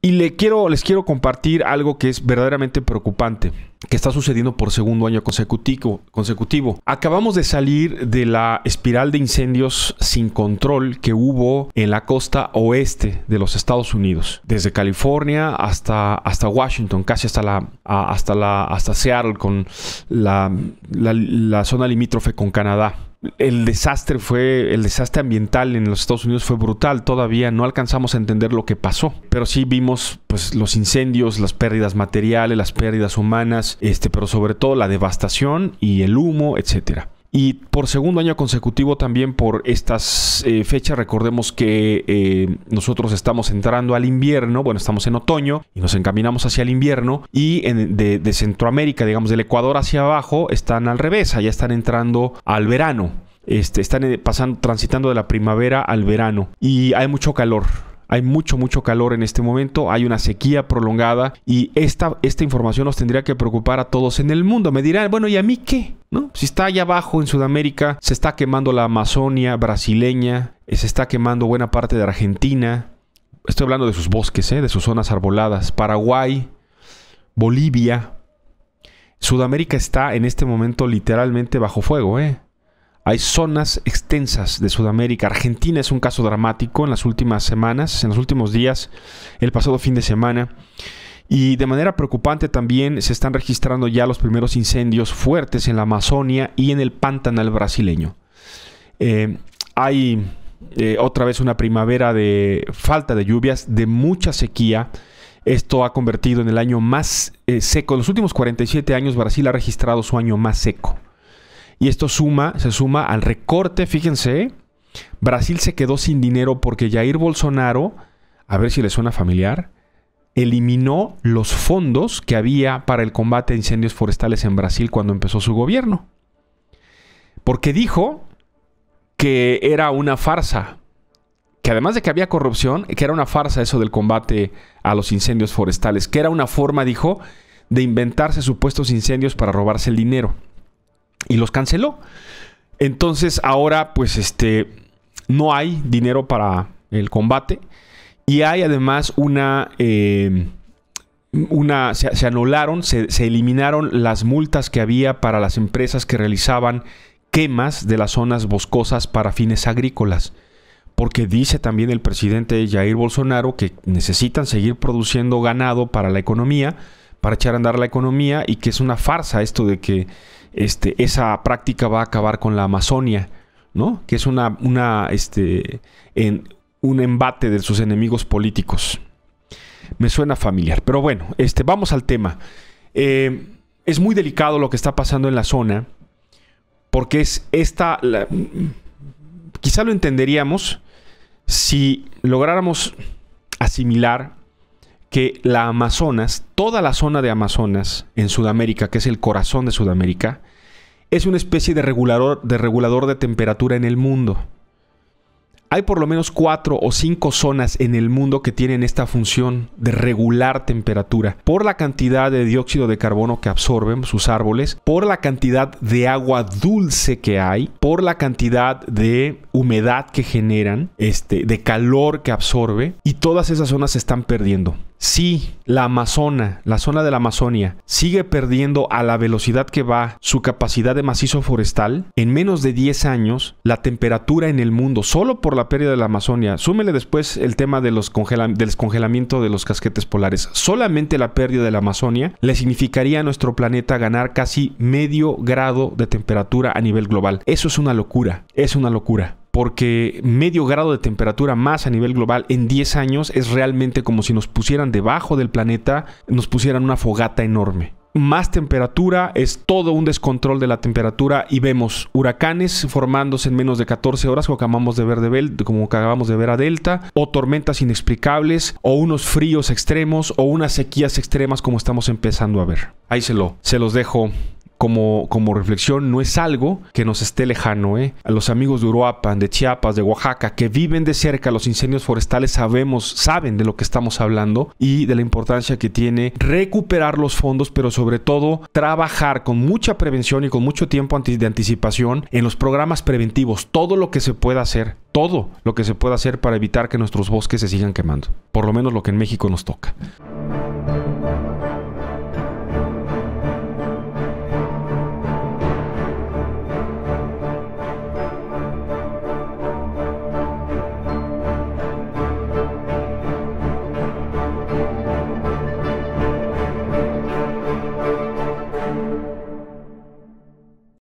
Y quiero, les quiero compartir algo que es verdaderamente preocupante, que está sucediendo por segundo año consecutivo, consecutivo. Acabamos de salir de la espiral de incendios sin control que hubo en la costa oeste de los Estados Unidos, desde California hasta, hasta Washington, casi hasta, la, hasta, la, hasta Seattle, con la, la zona limítrofe con Canadá el desastre fue, el desastre ambiental en los Estados Unidos fue brutal. Todavía no alcanzamos a entender lo que pasó, pero sí vimos pues los incendios, las pérdidas materiales, las pérdidas humanas, este, pero sobre todo la devastación y el humo, etcétera. Y por segundo año consecutivo también por estas eh, fechas, recordemos que eh, nosotros estamos entrando al invierno, bueno, estamos en otoño y nos encaminamos hacia el invierno y de, Centroamérica, digamos del Ecuador hacia abajo, están al revés, allá están entrando al verano. Este, están eh, pasando, transitando de la primavera al verano y hay mucho calor. Hay mucho, mucho calor en este momento, hay una sequía prolongada y esta, esta información nos tendría que preocupar a todos en el mundo. Me dirán, bueno, ¿y a mí qué? ¿No? Si está allá abajo en Sudamérica, se está quemando la Amazonia brasileña, eh, se está quemando buena parte de Argentina. Estoy hablando de sus bosques, ¿eh? de sus zonas arboladas. Paraguay, Bolivia. Sudamérica está en este momento literalmente bajo fuego, ¿eh? Hay zonas extensas de Sudamérica. Argentina es un caso dramático en las últimas semanas, en los últimos días, el pasado fin de semana. Y de manera preocupante también se están registrando ya los primeros incendios fuertes en la Amazonia y en el Pantanal brasileño. Eh, hay eh, otra vez una primavera de falta de lluvias, de mucha sequía. Esto ha convertido en el año más eh, seco. En los últimos 47 años Brasil ha registrado su año más seco. Y esto suma, se suma al recorte, fíjense, Brasil se quedó sin dinero porque Jair Bolsonaro, a ver si le suena familiar, eliminó los fondos que había para el combate a incendios forestales en Brasil cuando empezó su gobierno. Porque dijo que era una farsa, que además de que había corrupción, que era una farsa eso del combate a los incendios forestales, que era una forma, dijo, de inventarse supuestos incendios para robarse el dinero y los canceló. Entonces ahora pues este no hay dinero para el combate y hay además una... Eh, una, se, anularon, se, se, eliminaron las multas que había para las empresas que realizaban quemas de las zonas boscosas para fines agrícolas. Porque dice también el presidente Jair Bolsonaro que necesitan seguir produciendo ganado para la economía, para echar a andar la economía y que es una farsa esto de que este, esa práctica va a acabar con la Amazonia, ¿no? Que es una, una, este, en, un embate de sus enemigos políticos. Me suena familiar, pero bueno, este, vamos al tema. Eh, es muy delicado lo que está pasando en la zona, porque es esta, quizá lo entenderíamos si lográramos asimilar que la Amazonas, toda la zona de Amazonas en Sudamérica, que es el corazón de Sudamérica, es una especie de regulador de, regulador de temperatura en el mundo. Hay por lo menos cuatro o cinco zonas en el mundo que tienen esta función de regular temperatura por la cantidad de dióxido de carbono que absorben sus árboles, por la cantidad de agua dulce que hay, por la cantidad de humedad que generan, este, de calor que absorbe y todas esas zonas se están perdiendo. Si la Amazona, la zona de la Amazonia, sigue perdiendo a la velocidad que va su capacidad de macizo forestal, en menos de 10 años, la temperatura en el mundo, solo por la pérdida de la Amazonia, súmele después el tema del descongelamiento de los casquetes polares, solamente la pérdida de la Amazonia le significaría a nuestro planeta ganar casi medio grado de temperatura a nivel global. Eso es una locura, es una locura porque medio grado de temperatura más a nivel global en 10 años es realmente como si nos pusieran debajo del planeta, nos pusieran una fogata enorme más temperatura, es todo un descontrol de la temperatura y vemos huracanes formándose en menos de 14 horas como acabamos de ver, de como acabamos de ver a Delta, o tormentas inexplicables, o unos fríos extremos, o unas sequías extremas como estamos empezando a ver. Ahí se, lo, se los dejo como, reflexión, no es algo que nos esté lejano. ¿eh? A los amigos de Uruapan, de Chiapas, de Oaxaca, que viven de cerca los incendios forestales, sabemos, saben de lo que estamos hablando y de la importancia que tiene recuperar los fondos, pero sobre todo trabajar con mucha prevención y con mucho tiempo de anticipación en los programas preventivos, todo lo que se pueda hacer, todo lo que se pueda hacer para evitar que nuestros bosques se sigan quemando, por lo menos lo que en México nos toca.